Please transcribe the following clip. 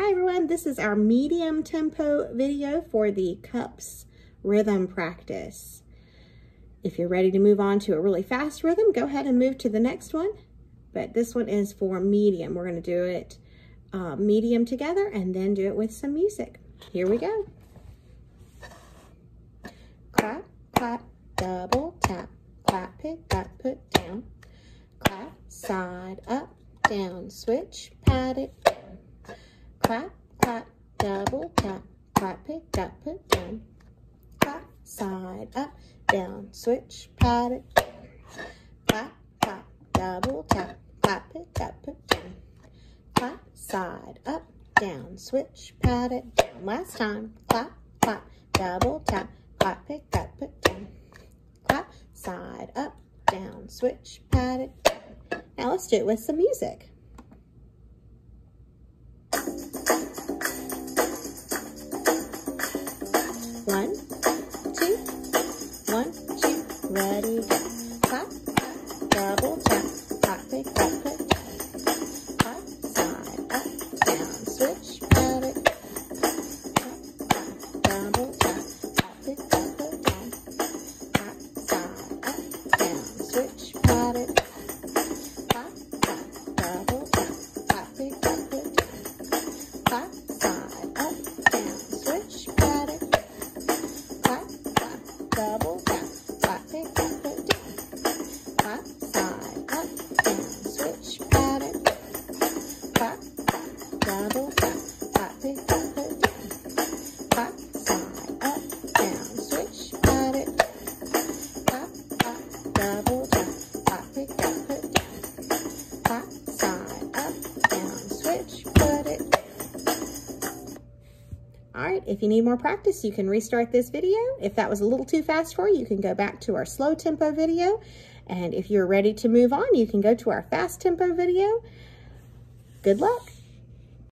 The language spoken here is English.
Hi everyone, this is our medium tempo video for the cups rhythm practice. If you're ready to move on to a really fast rhythm, go ahead and move to the next one. But this one is for medium. We're gonna do it uh, medium together and then do it with some music. Here we go. Clap, clap, double tap, clap, pick up, put down, clap, side, up, down, switch, pat it clap, clap, double tap, clap, pick up, put down, clap, side, up, down, switch, pat it clap, clap, double tap, clap, pick up, put down, clap, side, up, down, switch, pat it down, last time, clap, clap, double tap, clap, pick up, put down, clap, side, up, down, switch, pat it down. Now let's do it with some music. One, two, one, two, ready, go. Clap, clap, double tap, clap, pick up, put All right, if you need more practice, you can restart this video. If that was a little too fast for you, you can go back to our slow tempo video. And if you're ready to move on, you can go to our fast tempo video. Good luck.